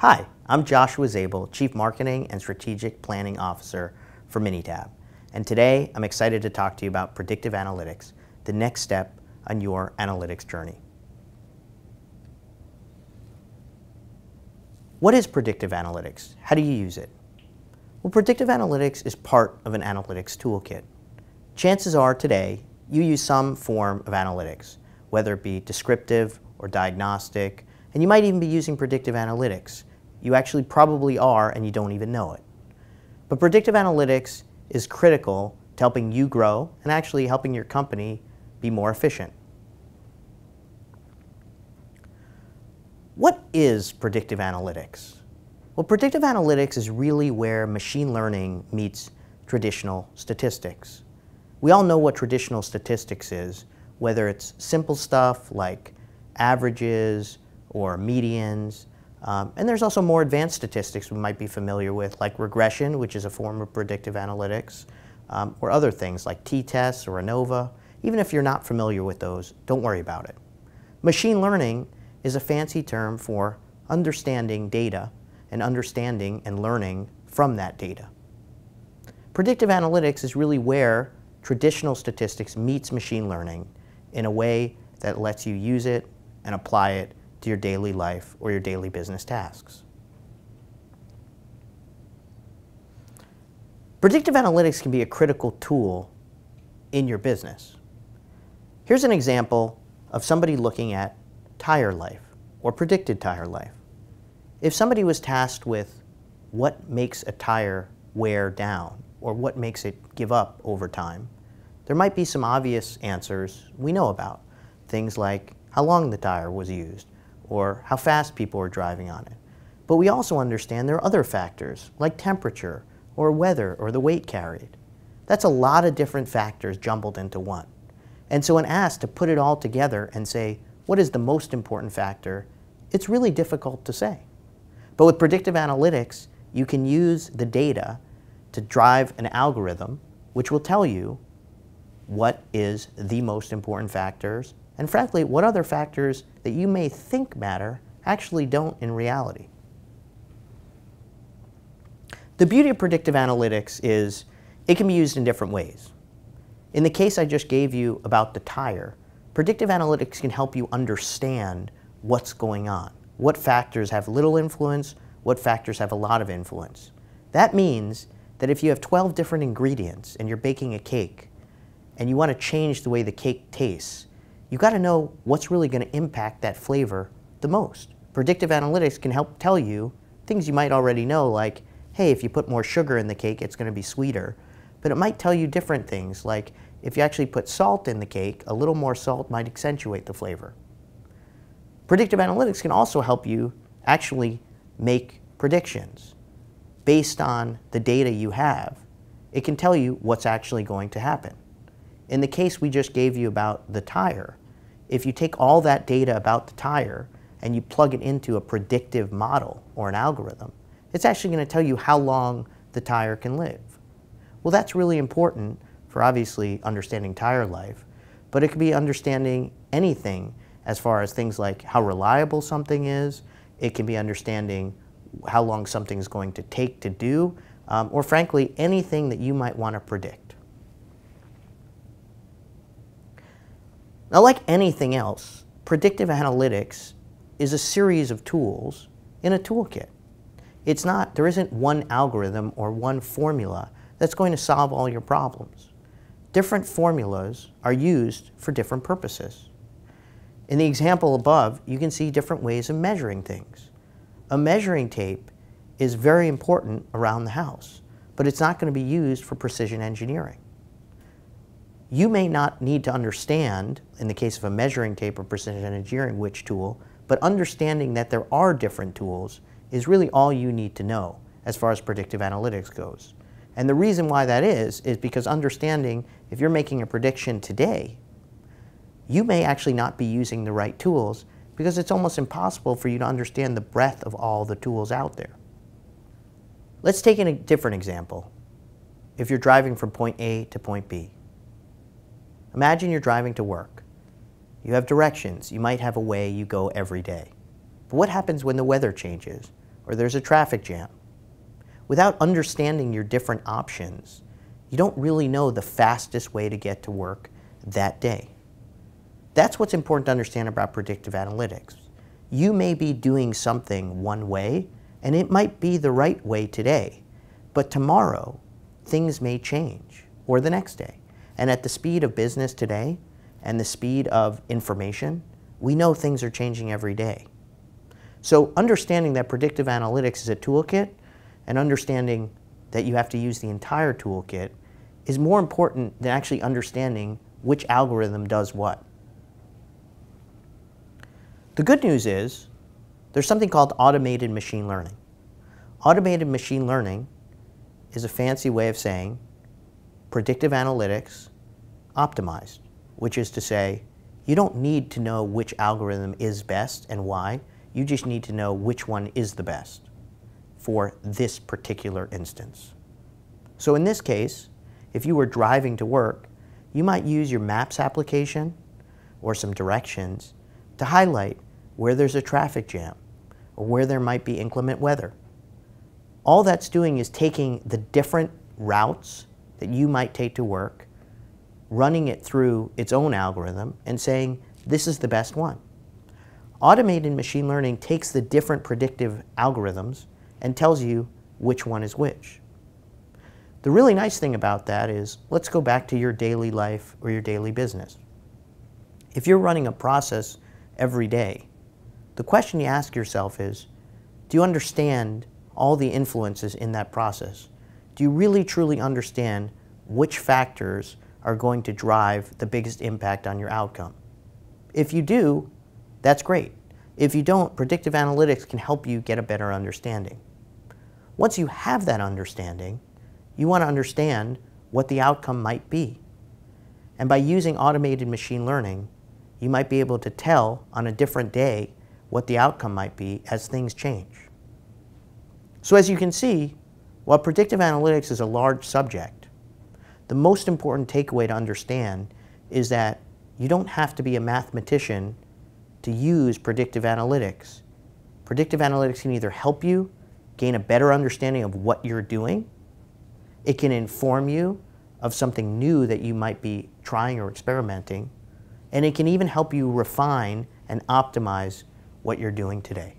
Hi, I'm Joshua Zable, Chief Marketing and Strategic Planning Officer for Minitab. And today I'm excited to talk to you about predictive analytics, the next step on your analytics journey. What is predictive analytics? How do you use it? Well, predictive analytics is part of an analytics toolkit. Chances are today you use some form of analytics, whether it be descriptive or diagnostic, and you might even be using predictive analytics. You actually probably are and you don't even know it. But predictive analytics is critical to helping you grow and actually helping your company be more efficient. What is predictive analytics? Well, predictive analytics is really where machine learning meets traditional statistics. We all know what traditional statistics is, whether it's simple stuff like averages or medians. Um, and there's also more advanced statistics we might be familiar with, like regression, which is a form of predictive analytics, um, or other things like t-tests or ANOVA. Even if you're not familiar with those, don't worry about it. Machine learning is a fancy term for understanding data and understanding and learning from that data. Predictive analytics is really where traditional statistics meets machine learning in a way that lets you use it and apply it to your daily life or your daily business tasks. Predictive analytics can be a critical tool in your business. Here's an example of somebody looking at tire life or predicted tire life. If somebody was tasked with what makes a tire wear down or what makes it give up over time, there might be some obvious answers we know about. Things like how long the tire was used or how fast people are driving on it. But we also understand there are other factors like temperature or weather or the weight carried. That's a lot of different factors jumbled into one. And so when asked to put it all together and say, what is the most important factor, it's really difficult to say. But with predictive analytics, you can use the data to drive an algorithm which will tell you what is the most important factors, and frankly, what other factors that you may think matter actually don't in reality. The beauty of predictive analytics is it can be used in different ways. In the case I just gave you about the tire, predictive analytics can help you understand what's going on. What factors have little influence, what factors have a lot of influence. That means that if you have 12 different ingredients and you're baking a cake, and you want to change the way the cake tastes, you got to know what's really going to impact that flavor the most. Predictive analytics can help tell you things you might already know, like, hey, if you put more sugar in the cake, it's going to be sweeter. But it might tell you different things, like if you actually put salt in the cake, a little more salt might accentuate the flavor. Predictive analytics can also help you actually make predictions based on the data you have. It can tell you what's actually going to happen. In the case we just gave you about the tire, if you take all that data about the tire and you plug it into a predictive model or an algorithm, it's actually going to tell you how long the tire can live. Well, that's really important for obviously understanding tire life, but it could be understanding anything as far as things like how reliable something is, it can be understanding how long something's going to take to do, um, or frankly, anything that you might want to predict. Now, like anything else, predictive analytics is a series of tools in a toolkit. It's not, there isn't one algorithm or one formula that's going to solve all your problems. Different formulas are used for different purposes. In the example above, you can see different ways of measuring things. A measuring tape is very important around the house, but it's not going to be used for precision engineering you may not need to understand, in the case of a measuring tape or precision engineering, which tool, but understanding that there are different tools is really all you need to know as far as predictive analytics goes. And the reason why that is, is because understanding if you're making a prediction today, you may actually not be using the right tools because it's almost impossible for you to understand the breadth of all the tools out there. Let's take a different example. If you're driving from point A to point B, Imagine you're driving to work. You have directions. You might have a way you go every day. But what happens when the weather changes? or there's a traffic jam. Without understanding your different options, you don't really know the fastest way to get to work that day. That's what's important to understand about predictive analytics. You may be doing something one way, and it might be the right way today, but tomorrow things may change, or the next day. And at the speed of business today and the speed of information, we know things are changing every day. So understanding that predictive analytics is a toolkit and understanding that you have to use the entire toolkit is more important than actually understanding which algorithm does what. The good news is there's something called automated machine learning. Automated machine learning is a fancy way of saying predictive analytics optimized, which is to say you don't need to know which algorithm is best and why. You just need to know which one is the best for this particular instance. So in this case, if you were driving to work, you might use your Maps application or some directions to highlight where there's a traffic jam or where there might be inclement weather. All that's doing is taking the different routes that you might take to work, running it through its own algorithm, and saying, this is the best one. Automated machine learning takes the different predictive algorithms and tells you which one is which. The really nice thing about that is, let's go back to your daily life or your daily business. If you're running a process every day, the question you ask yourself is, do you understand all the influences in that process? Do you really truly understand which factors are going to drive the biggest impact on your outcome? If you do, that's great. If you don't, predictive analytics can help you get a better understanding. Once you have that understanding, you want to understand what the outcome might be. And by using automated machine learning, you might be able to tell on a different day what the outcome might be as things change. So as you can see, while predictive analytics is a large subject, the most important takeaway to understand is that you don't have to be a mathematician to use predictive analytics. Predictive analytics can either help you gain a better understanding of what you're doing, it can inform you of something new that you might be trying or experimenting, and it can even help you refine and optimize what you're doing today.